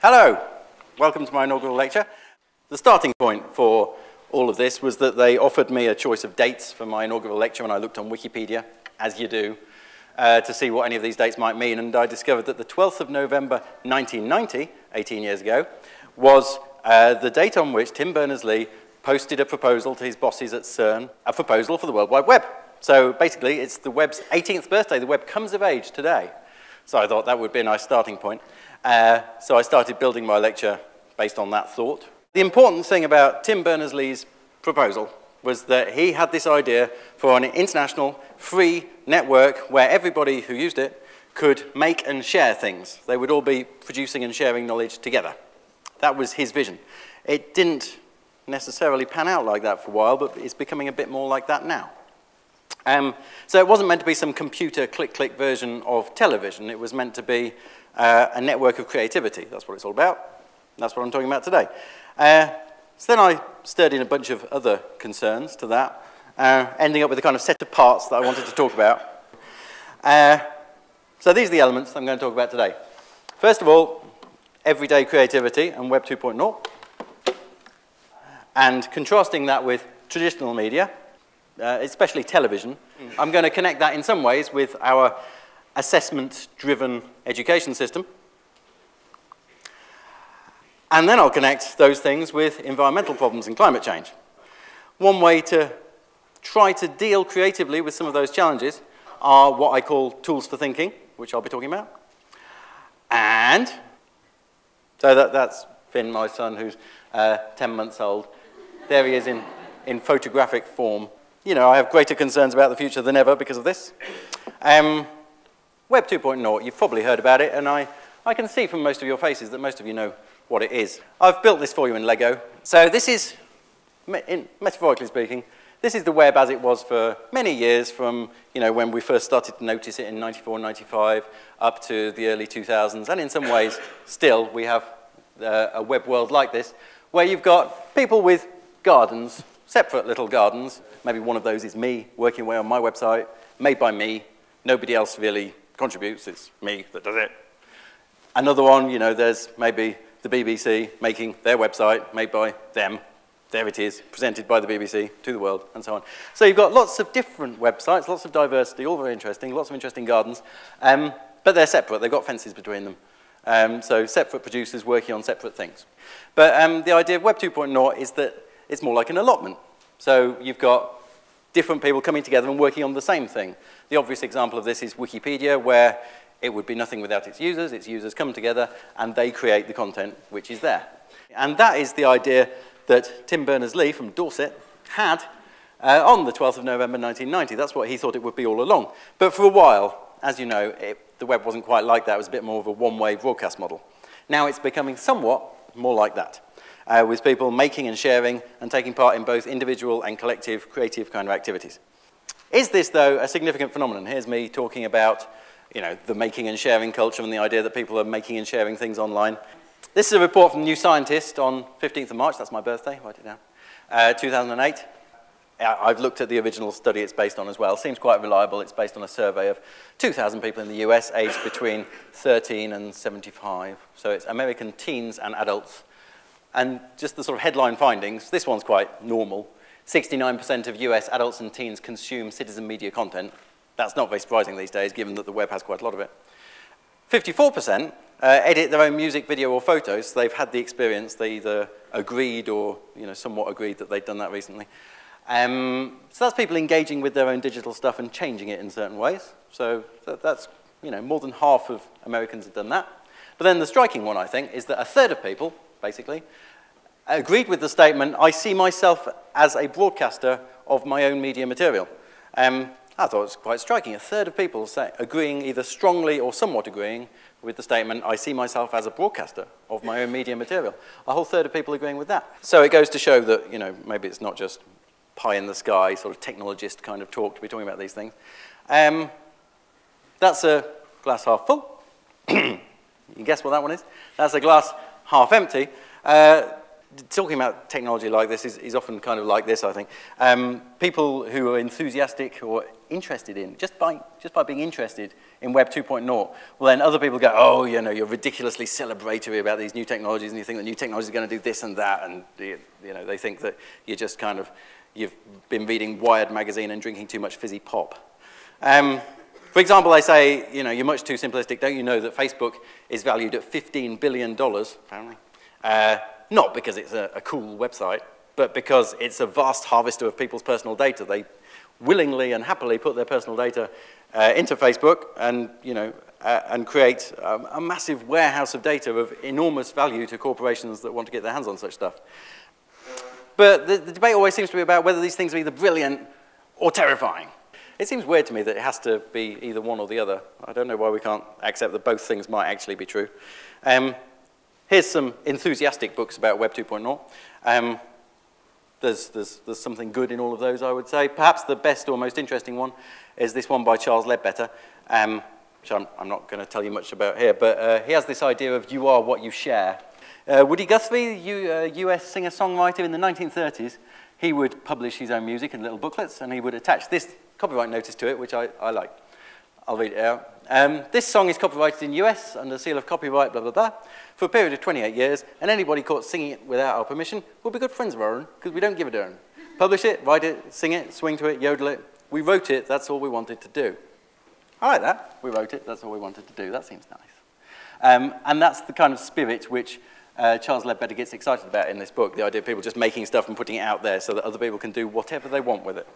Hello, welcome to my inaugural lecture. The starting point for all of this was that they offered me a choice of dates for my inaugural lecture and I looked on Wikipedia, as you do, uh, to see what any of these dates might mean, and I discovered that the 12th of November 1990, 18 years ago, was uh, the date on which Tim Berners-Lee posted a proposal to his bosses at CERN, a proposal for the World Wide Web. So basically, it's the web's 18th birthday. The web comes of age today. So I thought that would be a nice starting point. Uh, so I started building my lecture based on that thought. The important thing about Tim Berners-Lee's proposal was that he had this idea for an international free network where everybody who used it could make and share things. They would all be producing and sharing knowledge together. That was his vision. It didn't necessarily pan out like that for a while, but it's becoming a bit more like that now. Um, so it wasn't meant to be some computer click-click version of television. It was meant to be uh, a network of creativity. That's what it's all about. That's what I'm talking about today. Uh, so then I stirred in a bunch of other concerns to that, uh, ending up with a kind of set of parts that I wanted to talk about. Uh, so these are the elements I'm going to talk about today. First of all, everyday creativity and Web 2.0, and contrasting that with traditional media, uh, especially television. Mm. I'm going to connect that in some ways with our assessment-driven education system. And then I'll connect those things with environmental problems and climate change. One way to try to deal creatively with some of those challenges are what I call tools for thinking, which I'll be talking about. And, so that, that's Finn, my son, who's uh, 10 months old. There he is in, in photographic form. you know, I have greater concerns about the future than ever because of this. Um, Web 2.0, you've probably heard about it, and I, I can see from most of your faces that most of you know what it is. I've built this for you in Lego. So this is, in, metaphorically speaking, this is the web as it was for many years from you know, when we first started to notice it in 94, 95, up to the early 2000s. And in some ways, still, we have uh, a web world like this, where you've got people with gardens separate little gardens. Maybe one of those is me working away on my website, made by me. Nobody else really contributes, it's me that does it. Another one, you know, there's maybe the BBC making their website made by them. There it is, presented by the BBC to the world, and so on. So you've got lots of different websites, lots of diversity, all very interesting, lots of interesting gardens, um, but they're separate. They've got fences between them. Um, so separate producers working on separate things. But um, the idea of Web 2.0 is that it's more like an allotment. So you've got different people coming together and working on the same thing. The obvious example of this is Wikipedia, where it would be nothing without its users. Its users come together and they create the content which is there. And that is the idea that Tim Berners-Lee from Dorset had uh, on the 12th of November 1990. That's what he thought it would be all along. But for a while, as you know, it, the web wasn't quite like that. It was a bit more of a one-way broadcast model. Now it's becoming somewhat more like that, uh, with people making and sharing and taking part in both individual and collective creative kind of activities. Is this, though, a significant phenomenon? Here's me talking about you know, the making and sharing culture and the idea that people are making and sharing things online. This is a report from New Scientist on 15th of March, that's my birthday, write it down, uh, 2008. I've looked at the original study it's based on as well. Seems quite reliable. It's based on a survey of 2,000 people in the US aged between 13 and 75. So it's American teens and adults. And just the sort of headline findings, this one's quite normal. 69% of US adults and teens consume citizen media content. That's not very surprising these days, given that the web has quite a lot of it. 54% uh, edit their own music, video, or photos. So they've had the experience. They either agreed or you know, somewhat agreed that they'd done that recently. Um, so that's people engaging with their own digital stuff and changing it in certain ways. So that, that's, you know, more than half of Americans have done that. But then the striking one, I think, is that a third of people, basically, agreed with the statement, I see myself as a broadcaster of my own media material. Um, I thought it was quite striking. A third of people say, agreeing either strongly or somewhat agreeing with the statement, I see myself as a broadcaster of my own media material. A whole third of people agreeing with that. So it goes to show that, you know, maybe it's not just pie in the sky, sort of technologist kind of talk to be talking about these things. Um, that's a glass half full. you can guess what that one is? That's a glass half empty. Uh, talking about technology like this is, is often kind of like this, I think. Um, people who are enthusiastic or interested in, just by, just by being interested in Web 2.0, well then other people go, oh, you know, you're ridiculously celebratory about these new technologies and you think that new technology is going to do this and that and, you know, they think that you're just kind of, you've been reading Wired magazine and drinking too much fizzy pop. Um, for example, I say, you know, you're much too simplistic. Don't you know that Facebook is valued at $15 billion, apparently? Uh, not because it's a, a, cool website, but because it's a vast harvester of people's personal data. They willingly and happily put their personal data uh, into Facebook and, you know, uh, and create um, a massive warehouse of data of enormous value to corporations that want to get their hands on such stuff. But the, the debate always seems to be about whether these things are either brilliant or terrifying. It seems weird to me that it has to be either one or the other. I don't know why we can't accept that both things might actually be true. Um, here's some enthusiastic books about Web 2.0. Um, there's, there's, there's something good in all of those, I would say. Perhaps the best or most interesting one is this one by Charles Leadbeater, um, which I'm, I'm not going to tell you much about here, but uh, he has this idea of you are what you share. Uh, Woody Guthrie, U, uh, US singer-songwriter in the 1930s, he would publish his own music in little booklets, and he would attach this copyright notice to it, which I, I like. I'll read it out. Um, this song is copyrighted in the US under the seal of copyright, blah, blah, blah, for a period of 28 years, and anybody caught singing it without our permission will be good friends of our own, because we don't give it our own. Publish it, write it, sing it, swing to it, yodel it. We wrote it, that's all we wanted to do. I like that. We wrote it, that's all we wanted to do. That seems nice. Um, and that's the kind of spirit which uh, Charles Leadbeater gets excited about in this book, the idea of people just making stuff and putting it out there so that other people can do whatever they want with it.